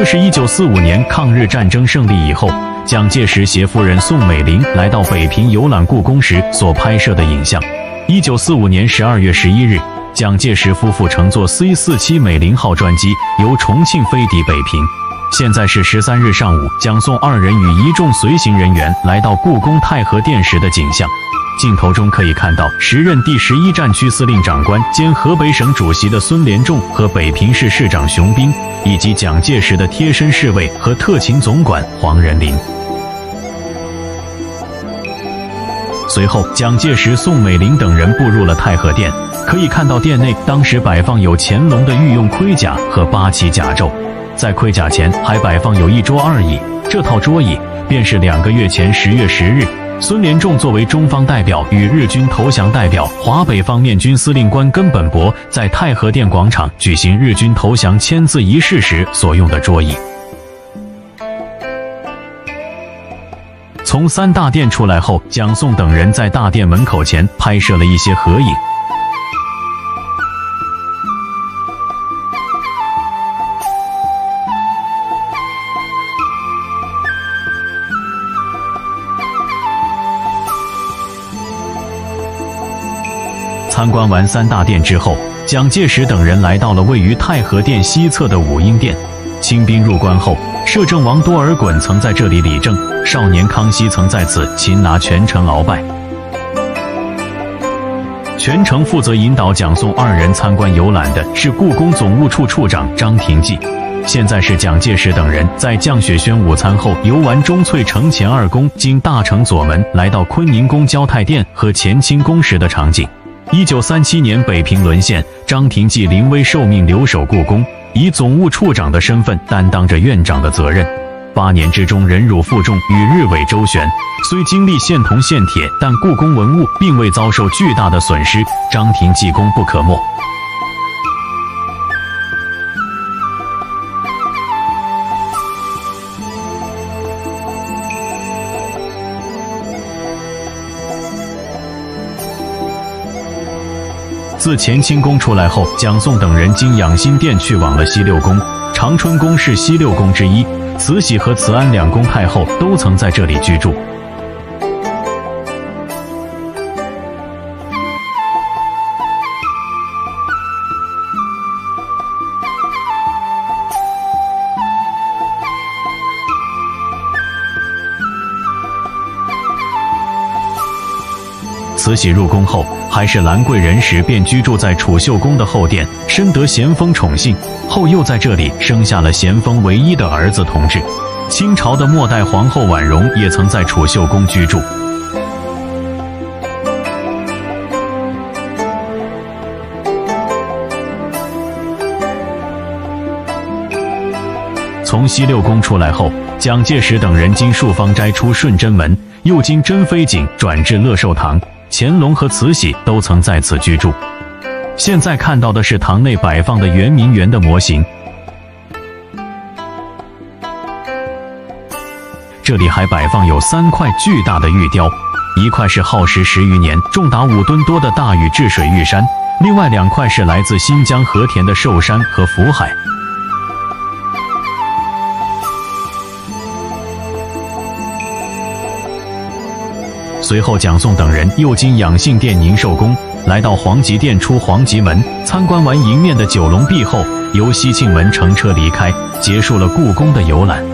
这是一九四五年抗日战争胜利以后，蒋介石携夫人宋美龄来到北平游览故宫时所拍摄的影像。一九四五年十二月十一日，蒋介石夫妇乘坐 C 四七美龄号专机由重庆飞抵北平。现在是十三日上午，蒋宋二人与一众随行人员来到故宫太和殿时的景象。镜头中可以看到，时任第十一战区司令长官兼河北省主席的孙连仲和北平市市长熊斌，以及蒋介石的贴身侍卫和特勤总管黄仁林。随后，蒋介石、宋美龄等人步入了太和殿。可以看到，殿内当时摆放有乾隆的御用盔甲和八旗甲胄，在盔甲前还摆放有一桌二椅，这套桌椅便是两个月前十月十日。孙连仲作为中方代表与日军投降代表，华北方面军司令官根本博在太和殿广场举行日军投降签字仪式时所用的桌椅。从三大殿出来后，蒋宋等人在大殿门口前拍摄了一些合影。参观完三大殿之后，蒋介石等人来到了位于太和殿西侧的武英殿。清兵入关后，摄政王多尔衮曾在这里理政，少年康熙曾在此擒拿权臣鳌拜。全程负责引导蒋宋二人参观游览的是故宫总务处处长张廷济。现在是蒋介石等人在降雪轩午餐后游玩钟粹城前二宫，经大城左门来到坤宁宫交泰殿和乾清宫时的场景。一九三七年北平沦陷，张廷济临危受命留守故宫，以总务处长的身份担当着院长的责任。八年之中忍辱负重，与日伪周旋，虽经历献铜献铁，但故宫文物并未遭受巨大的损失。张廷济功不可没。自乾清宫出来后，蒋宋等人经养心殿去往了西六宫。长春宫是西六宫之一，慈禧和慈安两宫太后都曾在这里居住。慈禧入宫后，还是兰贵人时，便居住在储秀宫的后殿，深得咸丰宠幸。后又在这里生下了咸丰唯一的儿子同治。清朝的末代皇后婉容也曾在储秀宫居住。从西六宫出来后，蒋介石等人经漱芳斋出顺贞门，又经珍妃井转至乐寿堂。乾隆和慈禧都曾在此居住。现在看到的是堂内摆放的圆明园的模型。这里还摆放有三块巨大的玉雕，一块是耗时十余年、重达五吨多的大禹治水玉山，另外两块是来自新疆和田的寿山和福海。随后，蒋宋等人又经养性殿、宁寿宫，来到皇极殿出皇极门，参观完迎面的九龙壁后，由西庆门乘车离开，结束了故宫的游览。